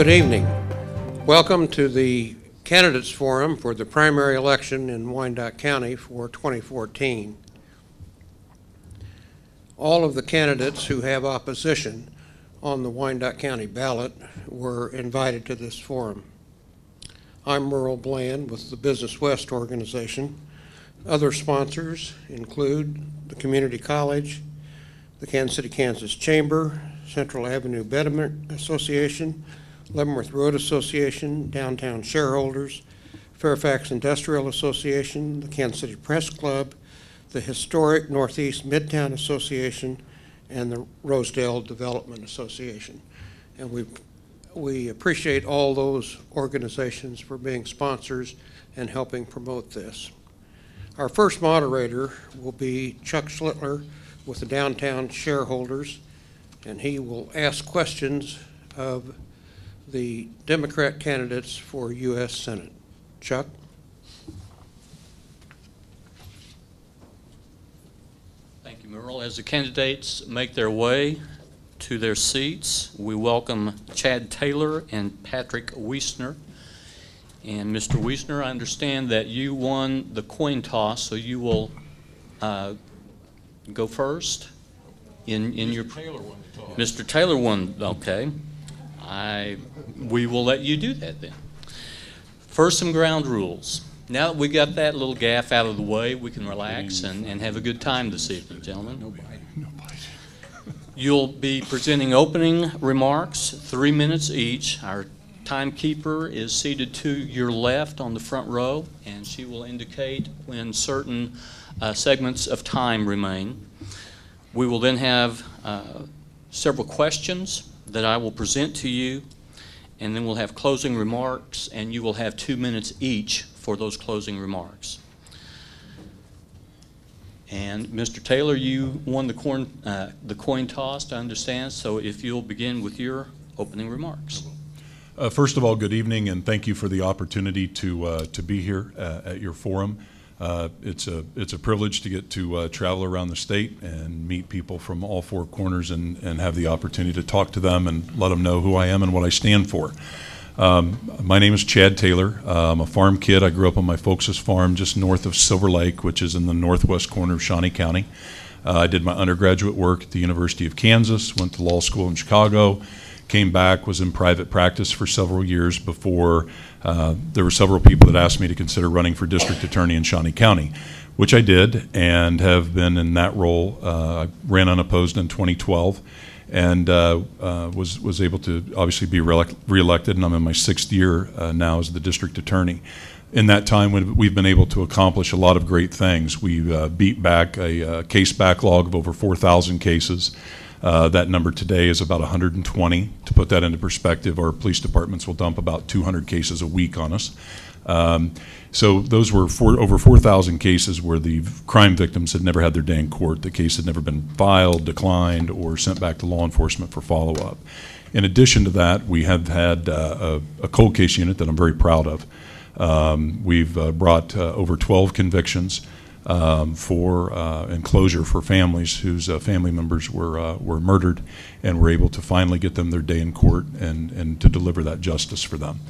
Good evening. Welcome to the Candidates Forum for the primary election in Wyandotte County for 2014. All of the candidates who have opposition on the Wyandotte County ballot were invited to this forum. I'm Merle Bland with the Business West organization. Other sponsors include the Community College, the Kansas City, Kansas Chamber, Central Avenue Betterment Association, Leavenworth Road Association, Downtown Shareholders, Fairfax Industrial Association, the Kansas City Press Club, the Historic Northeast Midtown Association, and the Rosedale Development Association. And we, we appreciate all those organizations for being sponsors and helping promote this. Our first moderator will be Chuck Schlittler with the Downtown Shareholders, and he will ask questions of the Democrat candidates for U.S. Senate. Chuck? Thank you, Merle. As the candidates make their way to their seats, we welcome Chad Taylor and Patrick Wiesner. And Mr. Wiesner, I understand that you won the coin toss, so you will uh, go first in, in your. Taylor won the toss. Mr. Taylor won, okay. I, we will let you do that then. First, some ground rules. Now that we got that little gaff out of the way, we can relax and, and have a good time this evening, gentlemen. Nobody. Nobody. You'll be presenting opening remarks, three minutes each. Our timekeeper is seated to your left on the front row, and she will indicate when certain uh, segments of time remain. We will then have uh, several questions that I will present to you, and then we'll have closing remarks, and you will have two minutes each for those closing remarks. And Mr. Taylor, you won the coin, uh, the coin toss, I understand, so if you'll begin with your opening remarks. Uh, First of all, good evening, and thank you for the opportunity to, uh, to be here uh, at your forum. Uh, It's a, it's a privilege to get to uh, travel around the state and meet people from all four corners and, and have the opportunity to talk to them and let them know who I am and what I stand for. Um, My name is Chad Taylor. Uh, I'm a farm kid. I grew up on my folks' farm just north of Silver Lake, which is in the northwest corner of Shawnee County. Uh, I did my undergraduate work at the University of Kansas, went to law school in Chicago, came back, was in private practice for several years before uh, there were several people that asked me to consider running for district attorney in Shawnee County, which I did and have been in that role. Uh, I ran unopposed in 2012 and uh, uh, was was able to obviously be reelected, and I'm in my sixth year uh, now as the district attorney. In that time, we've been able to accomplish a lot of great things. We beat back a uh, case backlog of over 4,000 cases. Uh, that number today is about 120. To put that into perspective, our police departments will dump about 200 cases a week on us. Um, so those were four, over 4,000 cases where the crime victims had never had their day in court. The case had never been filed, declined, or sent back to law enforcement for follow-up. In addition to that, we have had uh, a, a cold case unit that I'm very proud of. Um, we've uh, brought uh, over 12 convictions um, for uh, and closure for families whose uh, family members were uh, were murdered, and we're able to finally get them their day in court and and to deliver that justice for them.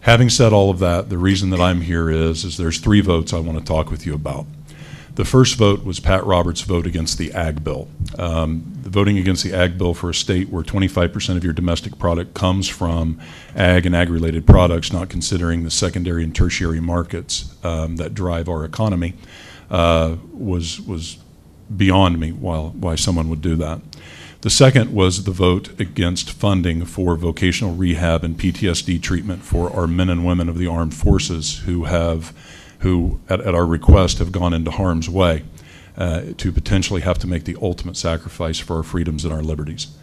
Having said all of that, the reason that I'm here is, is there's three votes I want to talk with you about. The first vote was Pat Roberts' vote against the Ag Bill. Um, voting against the Ag Bill for a state where 25% of your domestic product comes from ag and ag-related products, not considering the secondary and tertiary markets um, that drive our economy, uh, was was beyond me. While why someone would do that. The second was the vote against funding for vocational rehab and PTSD treatment for our men and women of the armed forces who have, who at, at our request have gone into harm's way uh, to potentially have to make the ultimate sacrifice for our freedoms and our liberties.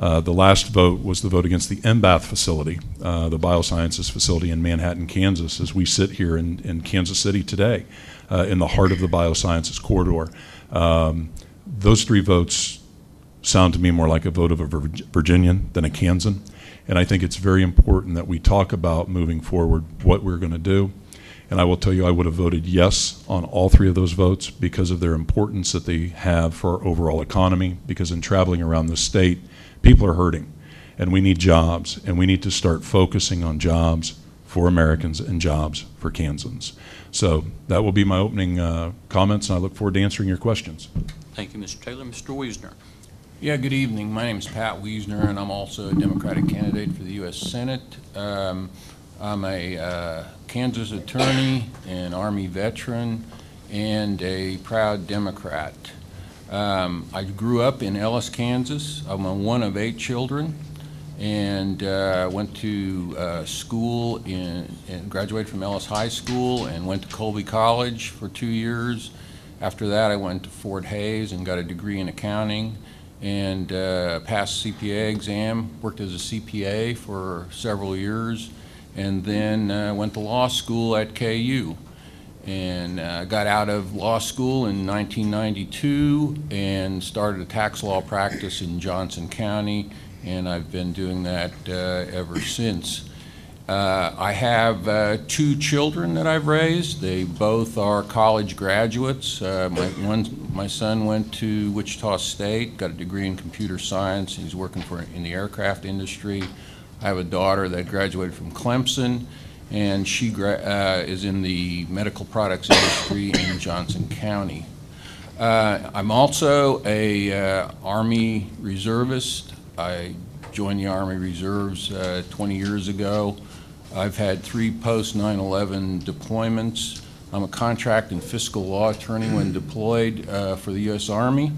Uh, the last vote was the vote against the NBAF facility, uh, the biosciences facility in Manhattan, Kansas, as we sit here in, in Kansas City today, uh, in the heart of the biosciences corridor. Um, those three votes sound to me more like a vote of a Virginian than a Kansan. And I think it's very important that we talk about moving forward what we're going to do. And I will tell you, I would have voted yes on all three of those votes because of their importance that they have for our overall economy. Because in traveling around the state, people are hurting. and we need jobs, and we need to start focusing on jobs for Americans and jobs for Kansans. So that will be my opening uh, comments, and I look forward to answering your questions. Thank you, Mr. Taylor. Mr. Wiesner. Yeah, good evening. My name is Pat Wiesner, and I'm also a Democratic candidate for the U.S. Senate. Um, I'm a uh, Kansas attorney, an Army veteran, and a proud Democrat. Um, I grew up in Ellis, Kansas. I'm one of eight children, and uh, went to uh, school in, and graduated from Ellis High School, and went to Colby College for two years. After that, I went to Fort Hays and got a degree in accounting and uh, passed CPA exam, worked as a CPA for several years, and then uh, went to law school at KU. And uh, got out of law school in 1992 and started a tax law practice in Johnson County, and I've been doing that uh, ever since. Uh, I have uh, two children that I've raised. They both are college graduates. Uh, my, one, my son went to Wichita State, got a degree in computer science. He's working for in the aircraft industry. I have a daughter that graduated from Clemson, and she uh, is in the medical products industry in Johnson County. Uh, I'm also a uh, Army reservist. I joined the Army Reserves 20 years ago. I've had three post 9/11 deployments. I'm a contract and fiscal law attorney when deployed uh, for the U.S. Army.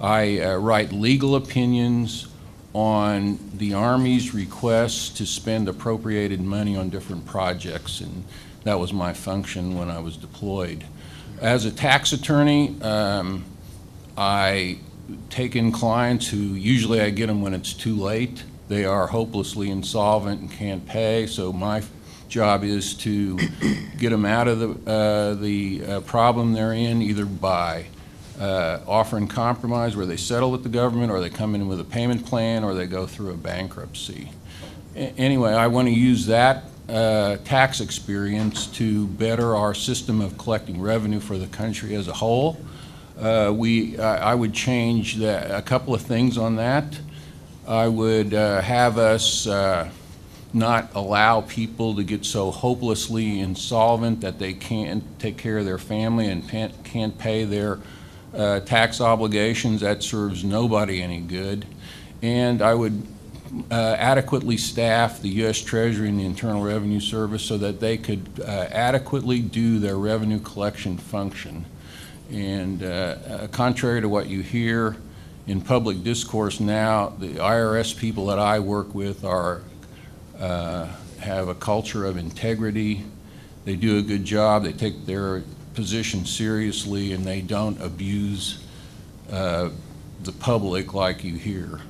I uh, write legal opinions on the Army's request to spend appropriated money on different projects, and that was my function when I was deployed. As a tax attorney, um, I take in clients who usually I get them when it's too late they are hopelessly insolvent and can't pay. So my job is to get them out of the, uh, the uh, problem they're in, either by uh, offering compromise where they settle with the government, or they come in with a payment plan, or they go through a bankruptcy. A anyway, I want to use that uh, tax experience to better our system of collecting revenue for the country as a whole. Uh, we, I would change the, a couple of things on that. I would uh, have us uh, not allow people to get so hopelessly insolvent that they can't take care of their family and can't pay their uh, tax obligations. That serves nobody any good. And I would uh, adequately staff the U.S. Treasury and the Internal Revenue Service so that they could uh, adequately do their revenue collection function. And uh, contrary to what you hear, in public discourse now, the IRS people that I work with are uh, have a culture of integrity. They do a good job. They take their position seriously, and they don't abuse uh, the public like you hear.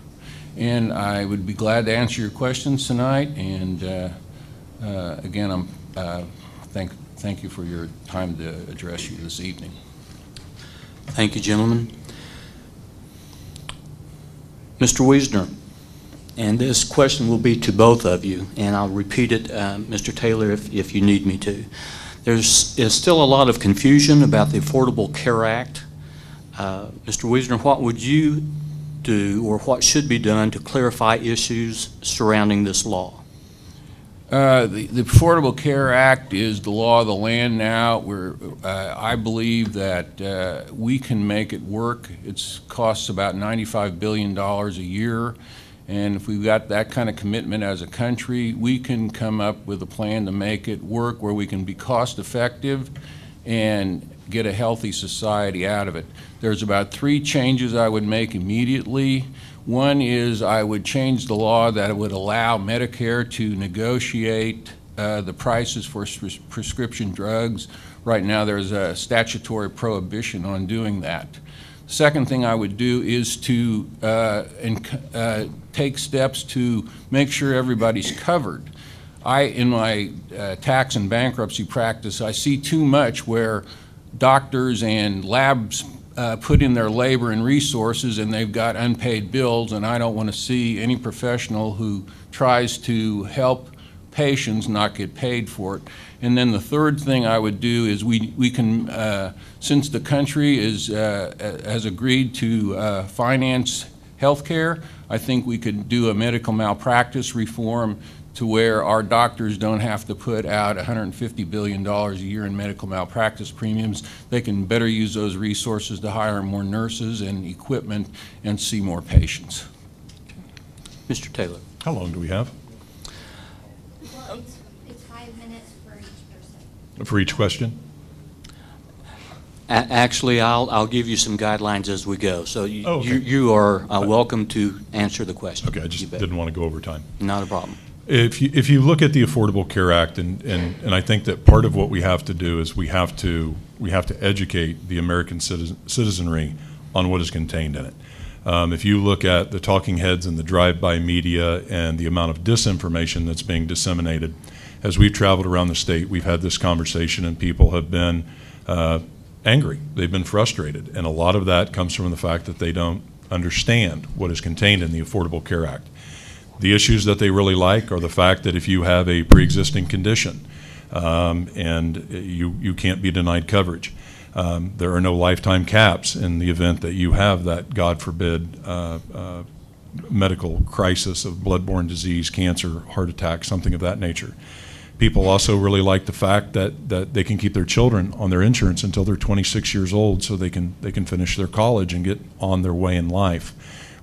And I would be glad to answer your questions tonight. And uh, uh again, I'm uh, thank thank you for your time to address you this evening. Thank you, gentlemen. Mr. Wiesner, and this question will be to both of you, and I'll repeat it, uh, Mr. Taylor, if, if you need me to. There's still a lot of confusion about the Affordable Care Act. Uh, Mr. Wiesner, what would you do or what should be done to clarify issues surrounding this law? Uh, the, the, Affordable Care Act is the law of the land now. Where uh, I believe that uh, we can make it work. It costs about $95 billion a year. And if we've got that kind of commitment as a country, we can come up with a plan to make it work where we can be cost effective and get a healthy society out of it. There's about three changes I would make immediately. One is I would change the law that would allow Medicare to negotiate uh, the prices for prescription drugs. Right now, there's a statutory prohibition on doing that. Second thing I would do is to uh, uh, take steps to make sure everybody's covered. I, in my uh, tax and bankruptcy practice, I see too much where doctors and labs uh, put in their labor and resources and they've got unpaid bills, and I don't want to see any professional who tries to help patients not get paid for it. And then the third thing I would do is we, we can, uh, since the country is, uh, has agreed to uh, finance healthcare. I think we could do a medical malpractice reform to where our doctors don't have to put out $150 billion a year in medical malpractice premiums. They can better use those resources to hire more nurses and equipment and see more patients. Mr. Taylor? How long do we have Well, it's, it's five minutes for each person. For each question? Actually, I'll, I'll give you some guidelines as we go, so you, Oh, okay. you you are uh, welcome to answer the question. Okay, I just didn't want to go over time. Not a problem. If you, if you look at the Affordable Care Act, and, and, and I think that part of what we have to do is we have to, we have to educate the American citizen, citizenry on what is contained in it. Um, if you look at the talking heads and the drive-by media and the amount of disinformation that's being disseminated, as we've traveled around the state, we've had this conversation and people have been uh, angry. They've been frustrated. And a lot of that comes from the fact that they don't understand what is contained in the Affordable Care Act. The issues that they really like are the fact that if you have a pre-existing condition um, and you, you can't be denied coverage, um, there are no lifetime caps in the event that you have that, God forbid, uh, uh, medical crisis of bloodborne disease, cancer, heart attack, something of that nature. People also really like the fact that, that they can keep their children on their insurance until they're 26 years old so they can, they can finish their college and get on their way in life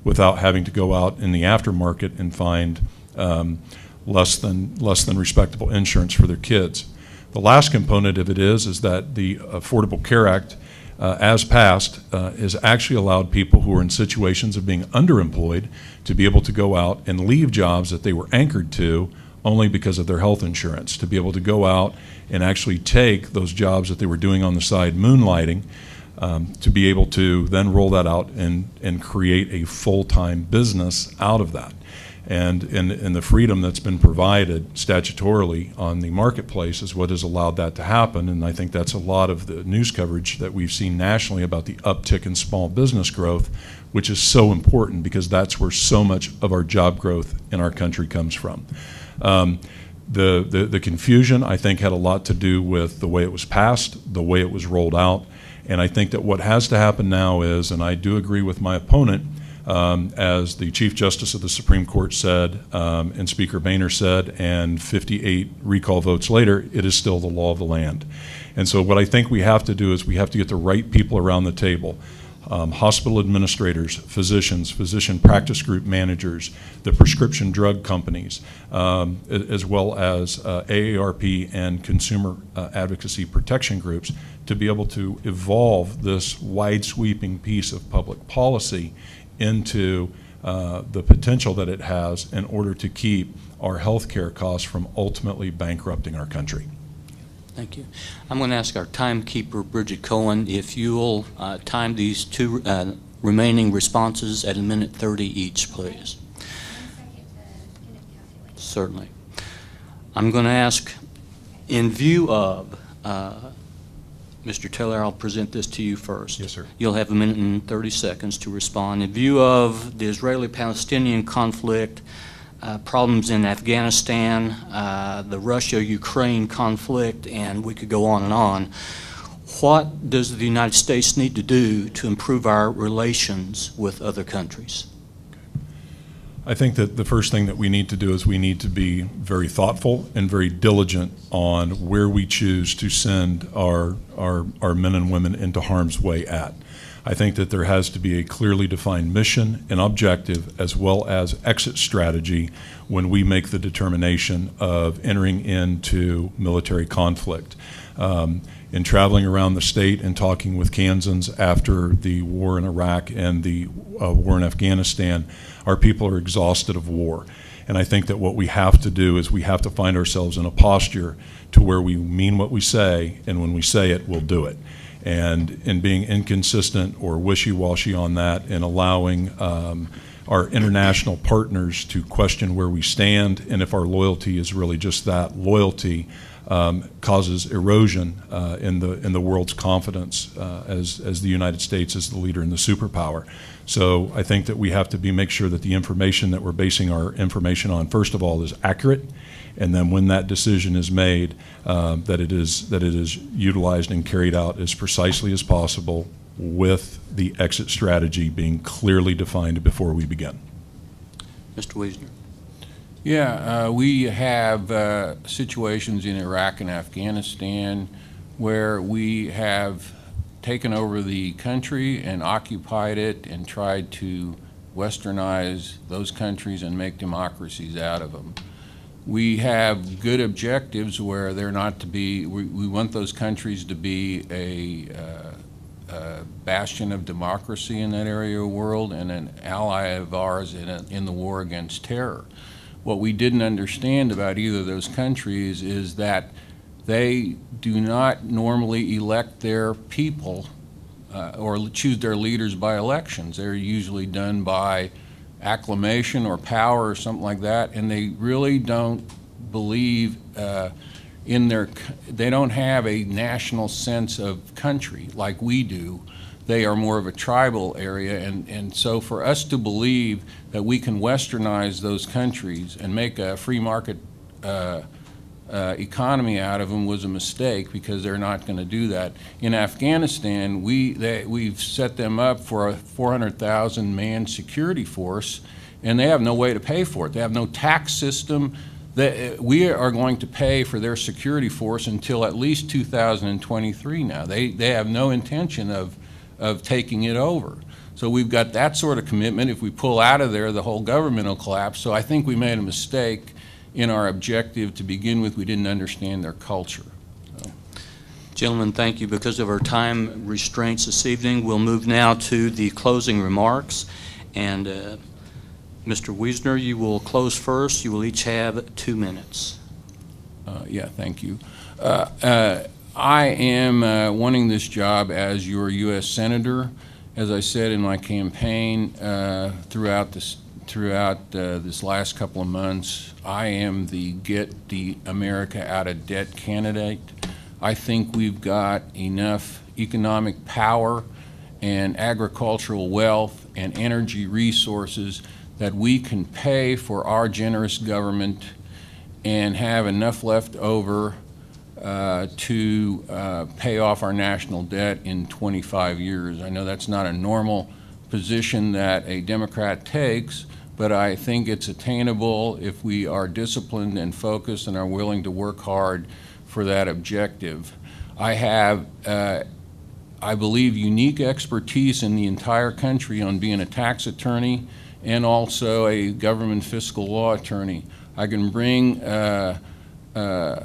without having to go out in the aftermarket and find um, less than, less than respectable insurance for their kids. The last component of it is, is that the Affordable Care Act, uh, as passed, uh, has actually allowed people who are in situations of being underemployed to be able to go out and leave jobs that they were anchored to only because of their health insurance, to be able to go out and actually take those jobs that they were doing on the side, moonlighting, um, to be able to then roll that out and, and create a full-time business out of that. And, and, and the freedom that's been provided statutorily on the marketplace is what has allowed that to happen. And I think that's a lot of the news coverage that we've seen nationally about the uptick in small business growth, which is so important because that's where so much of our job growth in our country comes from. Um, the, the, the confusion, I think, had a lot to do with the way it was passed, the way it was rolled out. And I think that what has to happen now is, and I do agree with my opponent, um, as the Chief Justice of the Supreme Court said, um, and Speaker Boehner said, and 58 recall votes later, it is still the law of the land. And so what I think we have to do is we have to get the right people around the table. Um, hospital administrators, physicians, physician practice group managers, the prescription drug companies, um, as well as uh, AARP and consumer uh, advocacy protection groups to be able to evolve this wide sweeping piece of public policy into uh, the potential that it has in order to keep our health care costs from ultimately bankrupting our country. Thank you. I'm going to ask our timekeeper, Bridget Cohen, if you'll uh, time these two uh, remaining responses at a minute 30 each, please. One second to get it calculated. Certainly. I'm going to ask, in view of, uh, Mr. Taylor, I'll present this to you first. Yes, sir. You'll have a minute and 30 seconds to respond. In view of the Israeli-Palestinian conflict, uh, problems in Afghanistan, uh, the Russia-Ukraine conflict, and we could go on and on, what does the United States need to do to improve our relations with other countries? I think that the first thing that we need to do is we need to be very thoughtful and very diligent on where we choose to send our, our, our men and women into harm's way at. I think that there has to be a clearly defined mission and objective as well as exit strategy when we make the determination of entering into military conflict. Um, in traveling around the state and talking with Kansans after the war in Iraq and the uh, war in Afghanistan, our people are exhausted of war. And I think that what we have to do is we have to find ourselves in a posture to where we mean what we say, and when we say it, we'll do it. And in being inconsistent or wishy-washy on that and allowing um, our international partners to question where we stand and if our loyalty is really just that loyalty um, causes erosion uh, in the in the world's confidence uh, as as the United States is the leader and the superpower. So I think that we have to be make sure that the information that we're basing our information on, first of all, is accurate, and then when that decision is made, um, that it is that it is utilized and carried out as precisely as possible with the exit strategy being clearly defined before we begin. Mr. Wiesner? Yeah, uh, we have uh, situations in Iraq and Afghanistan where we have taken over the country and occupied it and tried to westernize those countries and make democracies out of them. We have good objectives where they're not to be, we, we want those countries to be a, uh, a bastion of democracy in that area of the world and an ally of ours in, a, in the war against terror. What we didn't understand about either of those countries is that they do not normally elect their people uh, or choose their leaders by elections. They're usually done by acclamation or power or something like that, and they really don't believe uh, in their, they don't have a national sense of country like we do. They are more of a tribal area, and, and so for us to believe that we can westernize those countries and make a free market uh, uh, economy out of them was a mistake because they're not going to do that. In Afghanistan, we, they, we've set them up for a 400,000 man security force, and they have no way to pay for it. They have no tax system. They, we are going to pay for their security force until at least 2023 now. They, they have no intention of, of taking it over. So we've got that sort of commitment. If we pull out of there, the whole government will collapse. So I think we made a mistake in our objective to begin with. We didn't understand their culture. Gentlemen, thank you. Because of our time restraints this evening, we'll move now to the closing remarks. And uh, Mr. Wiesner, you will close first. You will each have two minutes. Uh, Yeah, thank you. Uh, uh, I am uh, wanting this job as your U.S. Senator. As I said in my campaign uh, throughout this, throughout uh, this last couple of months, I am the get the America out of debt candidate. I think we've got enough economic power and agricultural wealth and energy resources that we can pay for our generous government and have enough left over uh, to uh, pay off our national debt in 25 years. I know that's not a normal position that a Democrat takes, but I think it's attainable if we are disciplined and focused and are willing to work hard for that objective. I have, uh, I believe, unique expertise in the entire country on being a tax attorney and also a government fiscal law attorney. I can bring uh, uh,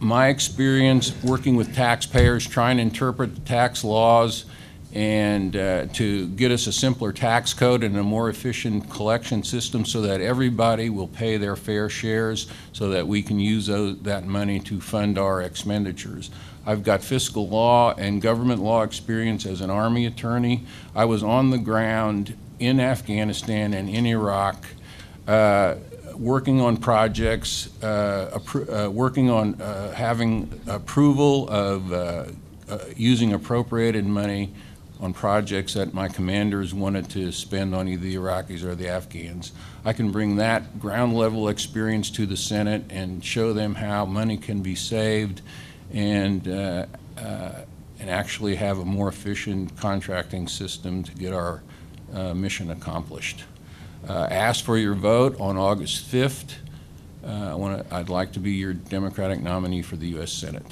my experience working with taxpayers, trying to interpret the tax laws, and uh, to get us a simpler tax code and a more efficient collection system so that everybody will pay their fair shares so that we can use those, that money to fund our expenditures. I've got fiscal law and government law experience as an Army attorney. I was on the ground in Afghanistan and in Iraq uh, working on projects, uh, uh, working on uh, having approval of uh, uh, using appropriated money on projects that my commanders wanted to spend on either the Iraqis or the Afghans. I can bring that ground level experience to the Senate and show them how money can be saved and, uh, uh, and actually have a more efficient contracting system to get our uh, mission accomplished. Uh, ask for your vote on August 5th. Uh, I want to, I'd like to be your Democratic nominee for the U.S. Senate.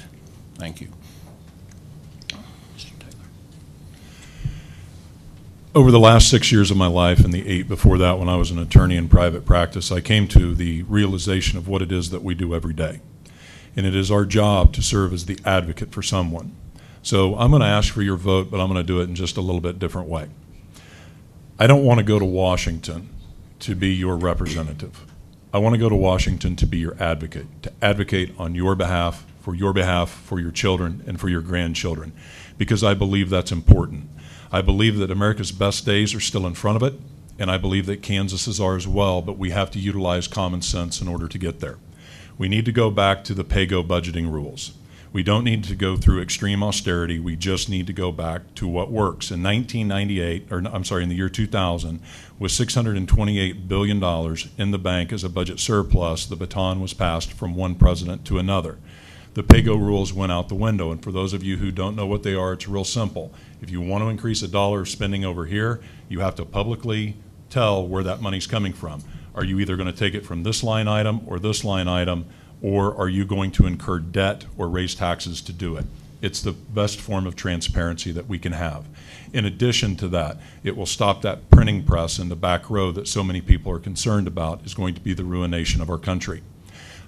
Thank you. Mr. Taylor. Over the last six years of my life and the eight before that when I was an attorney in private practice, I came to the realization of what it is that we do every day. And it is our job to serve as the advocate for someone. So I'm going to ask for your vote, but I'm going to do it in just a little bit different way. I don't want to go to Washington to be your representative. I want to go to Washington to be your advocate, to advocate on your behalf, for your behalf, for your children, and for your grandchildren, because I believe that's important. I believe that America's best days are still in front of it, and I believe that Kansas are as well, but we have to utilize common sense in order to get there. We need to go back to the PAYGO budgeting rules. We don't need to go through extreme austerity. We just need to go back to what works. In 1998, or I'm sorry, in the year 2000, with $628 billion in the bank as a budget surplus, the baton was passed from one president to another. The PAYGO rules went out the window. And for those of you who don't know what they are, it's real simple. If you want to increase a dollar of spending over here, you have to publicly tell where that money's coming from. Are you either going to take it from this line item or this line item, or are you going to incur debt or raise taxes to do it? It's the best form of transparency that we can have. In addition to that, it will stop that printing press in the back row that so many people are concerned about is going to be the ruination of our country.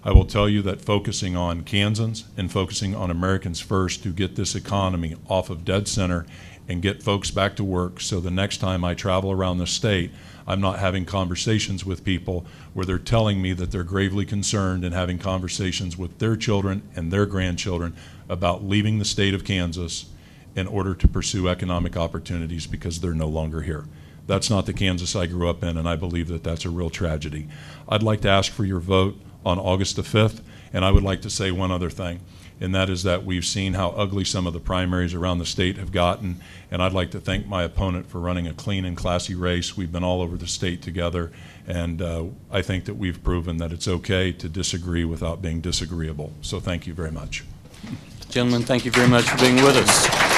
I will tell you that focusing on Kansans and focusing on Americans first to get this economy off of dead center and get folks back to work so the next time I travel around the state, I'm not having conversations with people where they're telling me that they're gravely concerned and having conversations with their children and their grandchildren about leaving the state of Kansas in order to pursue economic opportunities because they're no longer here. That's not the Kansas I grew up in, and I believe that that's a real tragedy. I'd like to ask for your vote on August the 5th, and I would like to say one other thing, and that is that we've seen how ugly some of the primaries around the state have gotten, and I'd like to thank my opponent for running a clean and classy race. We've been all over the state together, and uh, I think that we've proven that it's okay to disagree without being disagreeable. So thank you very much. Gentlemen, thank you very much for being with us.